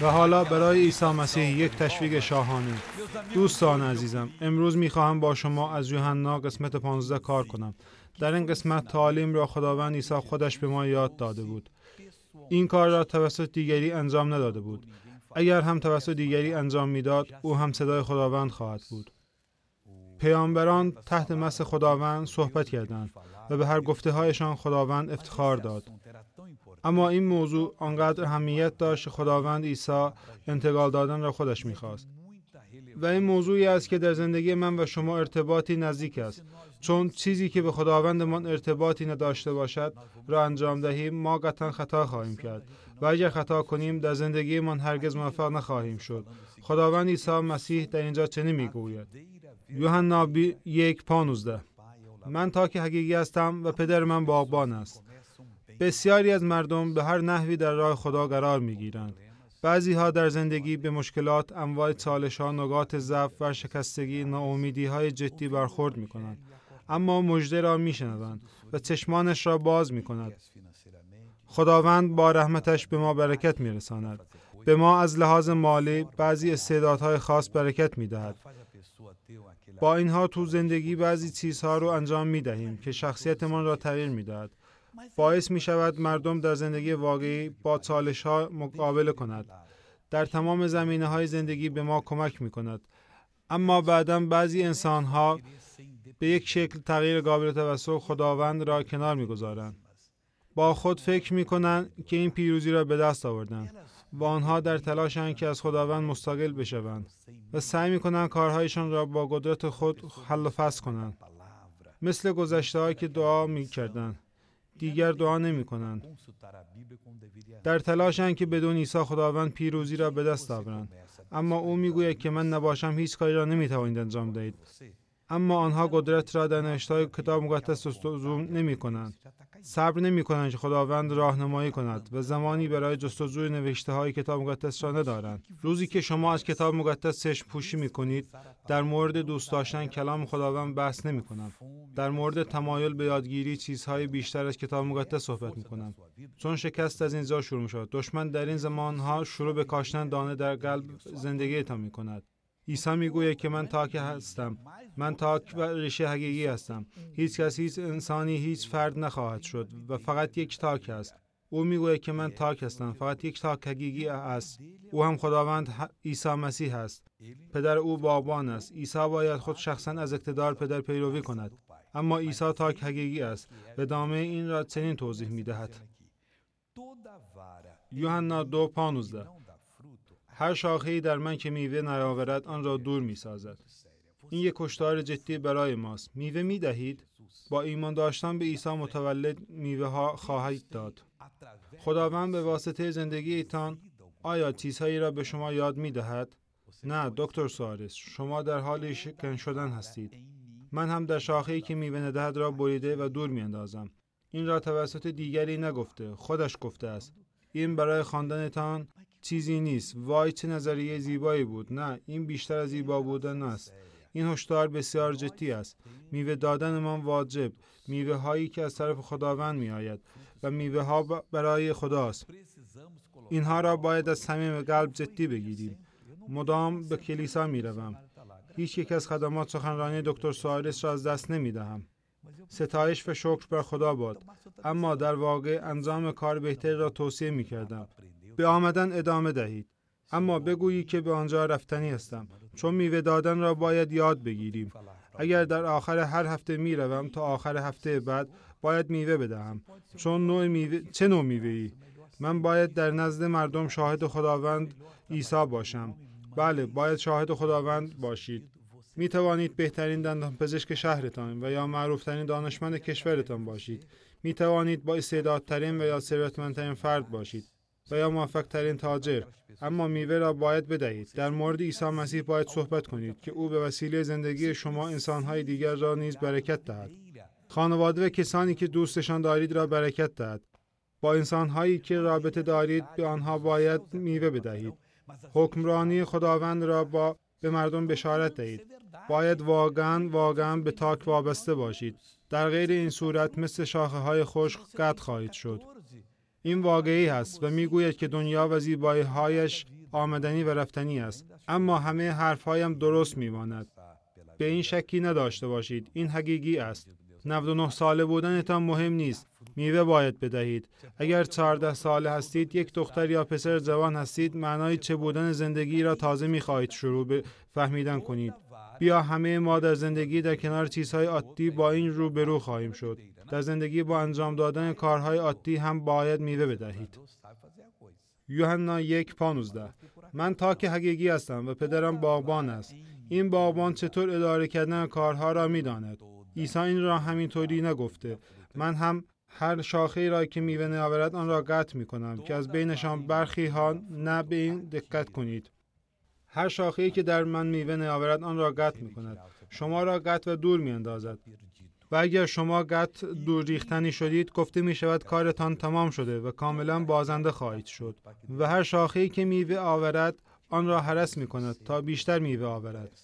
و حالا برای عیسی مسیح یک تشویق شاهانه. دوستان عزیزم امروز می‌خواهم با شما از یوحنا قسمت 15 کار کنم. در این قسمت تعالیم را خداوند عیسی خودش به ما یاد داده بود. این کار را توسط دیگری انجام نداده بود. اگر هم توسط دیگری انجام می‌داد او هم صدای خداوند خواهد بود. پیامبران تحت مس خداوند صحبت کردند و به هر گفته هایشان خداوند افتخار داد. اما این موضوع آنقدر اهمیت داشت خداوند عیسی انتقال دادن را خودش می‌خواست. و این موضوعی است که در زندگی من و شما ارتباطی نزدیک است. چون چیزی که به خداوندمان ارتباطی نداشته باشد را انجام دهیم ما قطعا خطا خواهیم کرد. و اگر خطا کنیم در زندگیمان هرگز موفق نخواهیم شد. خداوند عیسی مسیح در اینجا چنین می‌گوید یوحنا یک پانوزده. من تا که حقیقی هستم و پدر من باغبان است. بسیاری از مردم به هر نحوی در راه خدا قرار می گیرند. بعضی ها در زندگی به مشکلات، انواع چالش ها، نقاط ضعف و شکستگی، ناامیدی های جدی برخورد می کنند. اما مژده را می و چشمانش را باز می کند. خداوند با رحمتش به ما برکت می رساند. به ما از لحاظ مالی بعضی استعدادهای خاص برکت می دهد. با اینها تو زندگی بعضی چیزها رو انجام می دهیم که شخصیتمان را تغییر می دهد. باعث می شود مردم در زندگی واقعی با چالش ها مقابله کند. در تمام زمینه های زندگی به ما کمک می کند. اما بعدا بعضی انسان ها به یک شکل تغییر قابل توسط خداوند را کنار می گذارند. با خود فکر می کنند که این پیروزی را به دست آوردند و آنها در تلاشند که از خداوند مستقل بشوند و سعی می کنند کارهایشان را با قدرت خود حل و فصل کنند مثل گذشته که دعا می کردند دیگر دعا نمی کنند. در تلاشند که بدون عیسی خداوند پیروزی را به دست آورند اما او می‌گوید که من نباشم هیچ کاری را نمی توانید انجام دهید اما آنها قدرت را در نوشته‌های کتاب مقدس جستجو نمی کنند صبر نمی کنند که خداوند راهنمایی کند و زمانی برای جستجوی نوشته های کتاب مقدس را ندارند. روزی که شما از کتاب مقدس چشم پوشی می کنید در مورد دوست داشتن کلام خداوند بحث نمی کنند در مورد تمایل به یادگیری چیزهای بیشتر از کتاب مقدس صحبت می کنند چون شکست از اینجا شروع می شود دشمن در این زمان ها شروع به کاشتن دانه در قلب زندگی تا می کند عیسی می‌گوید که من تاک هستم. من تاک و ریشه حقیقی هستم. هیچ کس هیچ انسانی هیچ فرد نخواهد شد و فقط یک تاک است. او می‌گوید که من تاک هستم. فقط یک تاک حقیقی است. او هم خداوند عیسی مسیح است. پدر او بابان است. عیسی باید خود شخصا از اقتدار پدر پیروی کند. اما عیسی تاک حقیقی است به دامه این را چنین توضیح می‌دهد. یوحنا دو پانوزده هر شاخهای در من که میوه نیاورد آن را دور می سازد. این یک کشتار جدی برای ماست. میوه می دهید؟ با ایمان داشتن به عیسی متولد میوه ها خواهید داد. خداوند به واسطه زندگی ایتان آیا چیزهایی را به شما یاد می دهد؟ نه دکتر سوارس شما در حال شکن شدن هستید. من هم در شاخه‌ای که میوه ندهد را بریده و دور می اندازم. این را توسط دیگری نگفته خودش گفته است این برای خواندنتان چیزی نیست. وای چه نظریه زیبایی بود. نه این بیشتر از زیبا بودن است. این هشدار بسیار جدی است. میوه دادنمان واجب. میوه هایی که از طرف خداوند می آید و میوه ها برای خداست. اینها را باید از صمیم قلب جدی بگیریم. مدام به کلیسا می روم هیچ یک از خدمات سخنرانی دکتر سوارس را از دست نمی دهم ستایش و شکر بر خدا باد. اما در واقع انجام کار بهتری را توصیه می کردم به آمدن ادامه دهید. اما بگویی که به آنجا رفتنی هستم. چون میوه دادن را باید یاد بگیریم. اگر در آخر هر هفته می روم تا آخر هفته بعد باید میوه بدهم. چون نوع میوه چه نوع میوه ای من باید در نزد مردم شاهد خداوند عیسی باشم. بله باید شاهد خداوند باشید. می توانید بهترین دندان پزشک شهرتان و یا معروفترین دانشمند کشورتان باشید. می توانید با استعدادترین و یا ثروتمندترین فرد باشید. و یا موفق ترین تاجر. اما میوه را باید بدهید. در مورد عیسی مسیح باید صحبت کنید که او به وسیله زندگی شما انسانهای دیگر را نیز برکت دهد. خانواده و کسانی که دوستشان دارید را برکت دهد. با انسانهایی که رابطه دارید به آنها باید میوه بدهید. حکمرانی خداوند را با به مردم بشارت دهید. باید واقعا واقعا به تاک وابسته باشید. در غیر این صورت مثل شاخه های خشک قطع خواهید شد. این واقعی است و می‌گوید که دنیا و زیبایی هایش آمدنی و رفتنی است. اما همه حرفهایم درست میماند. به این شکی نداشته باشید. این حقیقی است. 99 ساله بودنتان مهم نیست. میوه باید بدهید. اگر 14 ساله هستید یک دختر یا پسر جوان هستید معنای چه بودن زندگی را تازه می‌خواهید شروع به فهمیدن کنید. بیا همه ما در زندگی در کنار چیزهای عادی با این رو به رو خواهیم شد. در زندگی با انجام دادن کارهای عادی هم باید میوه بدهید. یوحنا یک پانوزده. من تاک حقیقی هستم و پدرم باغبان است. این باغبان چطور اداره کردن کارها را می‌داند؟ عیسی این را همینطوری نگفته. من هم هر شاخه را که میوه نیاورد آن را قطع می کنم که از بینشان برخی ها نه به این دقت کنید. هر شاخه که در من میوه نیاورد آن را قطع می کند شما را قطع و دور می اندازد و اگر شما قطع دور ریختنی شدید گفته می شود کارتان تمام شده و کاملا بازنده خواهید شد و هر شاخه که میوه آورد آن را حرس می کند تا بیشتر میوه آورد.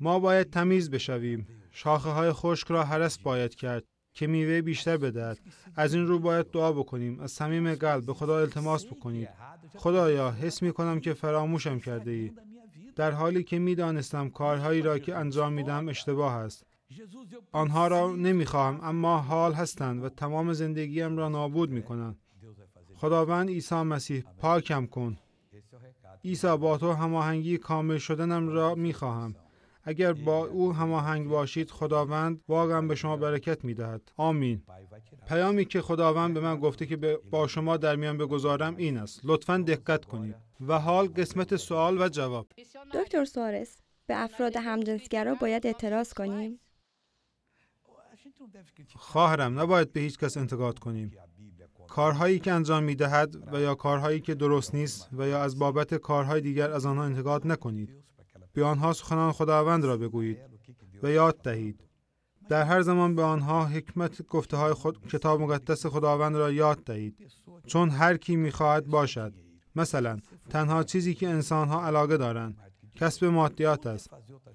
ما باید تمیز بشویم. شاخه های خشک را حرس باید کرد که میوه بیشتر بدهد. از این رو باید دعا بکنیم. از صمیم قلب به خدا التماس بکنید. خدایا حس می کنم که فراموشم کرده ای در حالی که می دانستم کارهایی را که انجام میدم اشتباه است. آنها را نمی‌خواهم اما حال هستند و تمام زندگیم را نابود می کنند خداوند عیسی مسیح پاکم کن عیسی با تو هماهنگی کامل شدنم را می خواهم اگر با او هماهنگ باشید خداوند واقعا به شما برکت می دهد. آمین. پیامی که خداوند به من گفته که با شما در میان بگذارم این است. لطفا دقت کنید. و حال قسمت سوال و جواب. دکتر سوارس به افراد همجنسگرا باید اعتراض کنیم؟ خواهرم نباید به هیچ کس انتقاد کنیم. کارهایی که انجام می دهد و یا کارهایی که درست نیست و یا از بابت کارهای دیگر از آنها انتقاد نکنید. به آنها سخنان خداوند را بگویید و یاد دهید. در هر زمان به آنها حکمت گفته های خود کتاب مقدس خداوند را یاد دهید. چون هر کی می‌خواهد باشد. مثلا تنها چیزی که انسان ها علاقه دارند کسب مادیات است.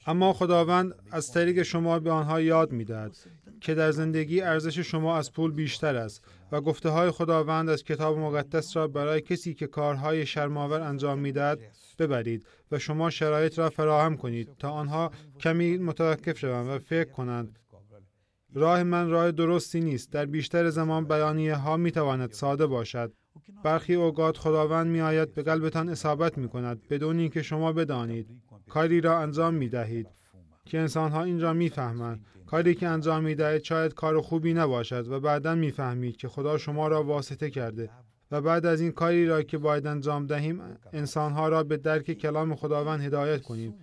اما خداوند از طریق شما به آنها یاد می‌دهد. که در زندگی ارزش شما از پول بیشتر است و گفته های خداوند از کتاب مقدس را برای کسی که کارهای شرماور انجام می‌دهد ببرید و شما شرایط را فراهم کنید تا آنها کمی متوقف شوند و فکر کنند. راه من راه درستی نیست. در بیشتر زمان بیانیه ها می تواند ساده باشد. برخی اوقات خداوند می آید به قلبتان اصابت می کند بدون اینکه شما بدانید. کاری را انجام می دهید که انسان ها این را می فهمند کاری که انجام می دهید شاید کار خوبی نباشد و بعدا می فهمید که خدا شما را واسطه کرده و بعد از این کاری را که باید انجام دهیم انسانها را به درک کلام خداوند هدایت کنیم.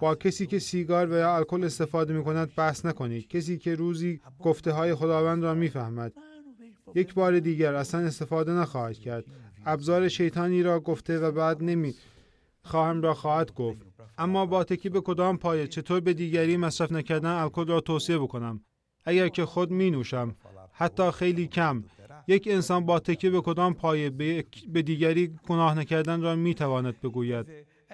با کسی که سیگار و یا الکل استفاده می کند بحث نکنید. کسی که روزی گفته های خداوند را می‌فهمد. یک بار دیگر اصلا استفاده نخواهد کرد. ابزار شیطانی را گفته و بعد نمی خواهم را خواهد گفت. اما با تکی به کدام پایه؟ چطور به دیگری مصرف نکردن الکل را توصیه بکنم؟ اگر که خود می نوشم حتی خیلی کم. یک انسان با تکیه به کدام پایه به دیگری گناه نکردن را می تواند بگوید.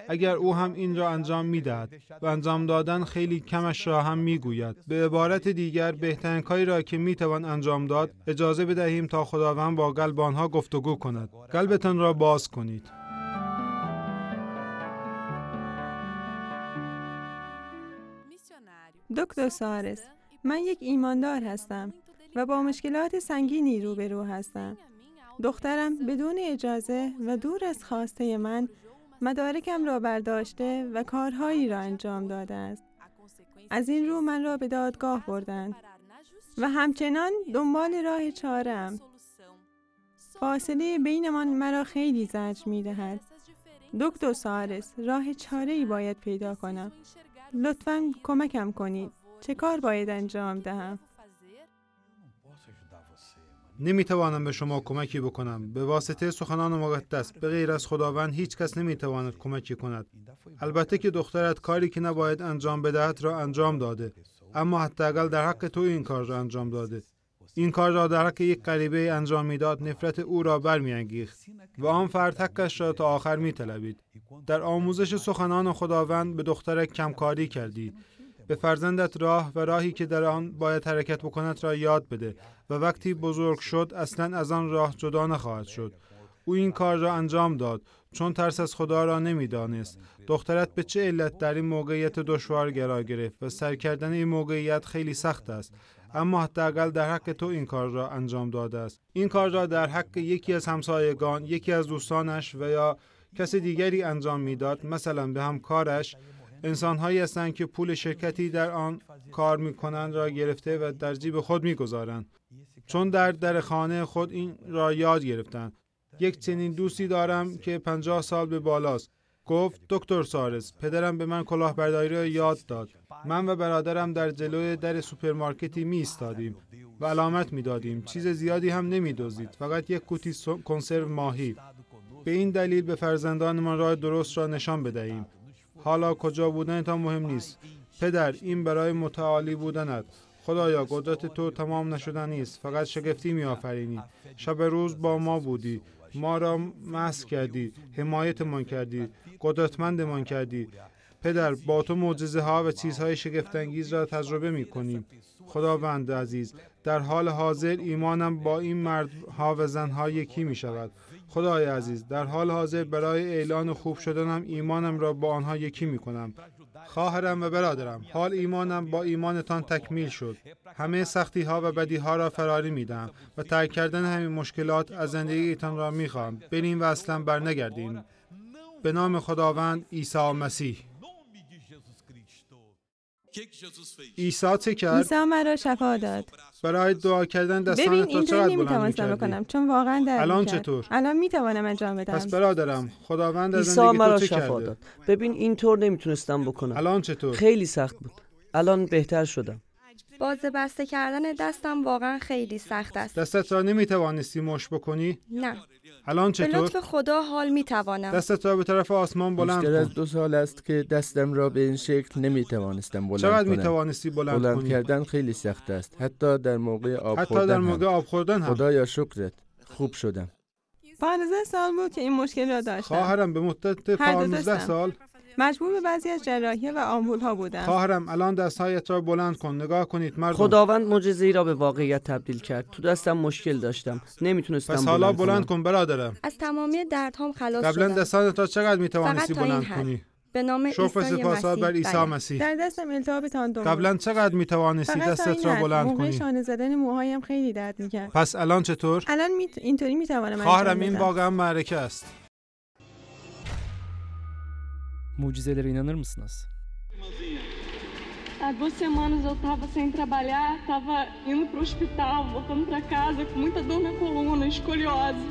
اگر او هم این را انجام می دهد و انجام دادن خیلی کمش را هم می گوید به عبارت دیگر بهترین کاری را که می توان انجام داد اجازه بدهیم تا خداوند با قلب آنها گفتگو کند. قلبتان را باز کنید. دکتر سارس من یک ایماندار هستم و با مشکلات سنگینی روبرو هستم. دخترم بدون اجازه و دور از خواسته من مدارکم را برداشته و کارهایی را انجام داده است. از این رو من را به دادگاه بردند و همچنان دنبال راه چارم. فاصله بینمان مرا خیلی زجر می دهد. دکتر سارس راه چاره ای باید پیدا کنم. لطفا کمکم کنید. چه کار باید انجام دهم؟ نمی‌توانم به شما کمکی بکنم به واسطه سخنان مقدس به غیر از خداوند هیچ کس نمی‌تواند کمکی کند البته که دخترت کاری که نباید انجام بدهد را انجام داده اما حداقل در حق تو این کار را انجام داده این کار را در حق یک غریبه انجام می‌داد نفرت او را برمیانگیخت و آن فرد حقش را تا آخر میطلبید. در آموزش سخنان خداوند به دخترک کمکاری کردی به فرزندت راه و راهی که در آن باید حرکت بکند را یاد بده و وقتی بزرگ شد اصلا از آن راه جدا نخواهد شد. او این کار را انجام داد چون ترس از خدا را نمی‌دانست. دخترت به چه علت در این موقعیت دشوار قرار گرفت و سر کردن این موقعیت خیلی سخت است. اما حداقل در حق تو این کار را انجام داده است. این کار را در حق یکی از همسایگان یکی از دوستانش و یا کس دیگری انجام می‌داد مثلا به همکارش. انسانهایی هستند که پول شرکتی در آن کار می‌کنند را گرفته و در جیب خود می‌گذارند. چون در در خانه خود این را یاد گرفتند. یک چنین دوستی دارم که پنجاه سال به بالاست. گفت دکتر سارس پدرم به من کلاهبرداری را یاد داد. من و برادرم در جلوی در سوپرمارکتی می ایستادیم و علامت می دادیم. چیز زیادی هم نمی دزدید فقط یک قوطی کنسرو ماهی. به این دلیل به فرزندانمان راه درست را نشان بدهیم. حالا کجا بودنتان مهم نیست. پدر این برای متعالی بودنت. خدایا قدرت تو تمام نشدنی نیست. فقط شگفتی می آفرینی. شب روز با ما بودی. ما را محض کردی حمایتمان کردی قدرتمندمان کردی. پدر با تو معجزه ها و چیزهای شگفتانگیز را تجربه می کنیم خداوند عزیز در حال حاضر ایمانم با این مردها و زنها یکی می شود خدای عزیز در حال حاضر برای اعلان خوب شدنم ایمانم را با آنها یکی می کنم خواهرم و برادرم. حال ایمانم با ایمانتان تکمیل شد. همه سختی ها و بدی ها را فراری می دهم و ترک کردن همین مشکلات از زندگیتان را می خواهم بریم و اصلا برنگردیم. به نام خداوند عیسی مسیح. عیسی چه کرد؟ عیسی مرا شفا داد. برای دعا کردن ببین دستان تا اینطوری چقدر بلند بکنم چون واقعا درد الان می‌کرد. چطور؟ الان می‌توانم انجام بدم. پس برادرم خداوند از زندگی مرا تو چه شفا کرده؟ داد. ببین اینطور نمی‌تونستم بکنم. الان چطور؟ خیلی سخت بود. الان بهتر شدم. بازه بسته کردن دستم واقعا خیلی سخت است. دستت را نمی‌توانستی مش بکنی؟ نه. الان به چطور؟ لطف خدا حال می‌توانم. دستت را به طرف آسمان بلند بیشتر از کن. دو سال است که دستم را به این شکل نمی توانستم بلند چقدر کنم. می‌توانستی بلند, بلند کنی؟ کردن خیلی سخت است. حتی در موقع آب حتی خوردن در. موقع آب خوردن هم. خدایا شکرت. خوب شدم. 15 سال بود که این مشکل را داشتم. خواهرم به مدت هر دو 15 دستم. سال مجبور به بعضی از جراحی و آمپول ها بودم. خواهرم الان دستهایت را بلند کن. نگاه کنید مردم. خداوند معجزه ای را به واقعیت تبدیل کرد. تو دستم مشکل داشتم. نمی‌تونستم پس حالا بلند, بلند. کن برادرم. از تمامی دردهام خلاص قبلا شدم. دستانت را چقدر می‌توانستی بلند. کنی؟ به نام شکر بر عیسی بله. مسیح. در دستم التهاب تاندوم بود. قبلا چقدر می‌توانستی فقط تا دستت را. بلند موقع کنی؟ شانه زدن موهایم خیلی درد می‌کرد. پس الان چطور؟ الان می... اینطوری می‌توانم خواهرم این واقعا معرکه است. Mucizelere inanır mısınız? Há duas semanas eu estava sem trabalhar, estava indo para o hospital, voltando para casa com muita dor na coluna, escoliose.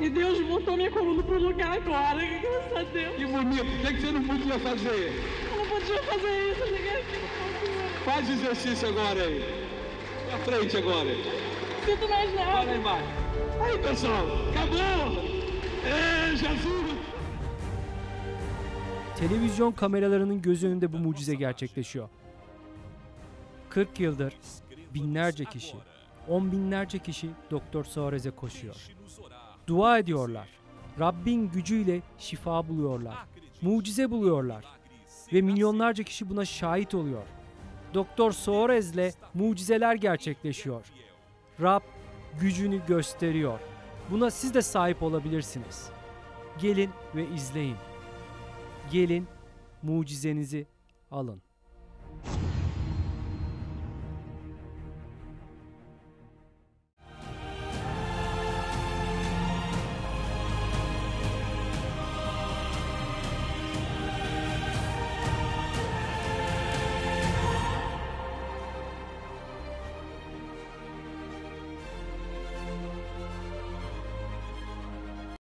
E Deus voltou minha coluna para o lugar agora. Graças a Deus. Que bonito. O que, é que você não podia fazer? Eu não podia fazer isso, ninguém aqui. Faz exercício agora aí. Pra frente agora. Sinto mais Vai nada. lá embaixo. Aí, pessoal. Acabou. Ê, Jesus. Televizyon kameralarının göz önünde bu mucize gerçekleşiyor. 40 yıldır binlerce kişi, on binlerce kişi Doktor Suarez'e koşuyor. Dua ediyorlar. Rabbin gücüyle şifa buluyorlar. Mucize buluyorlar. Ve milyonlarca kişi buna şahit oluyor. Doktor Suarez'le mucizeler gerçekleşiyor. Rab gücünü gösteriyor. Buna siz de sahip olabilirsiniz. Gelin ve izleyin. Gelin mucizenizi alın.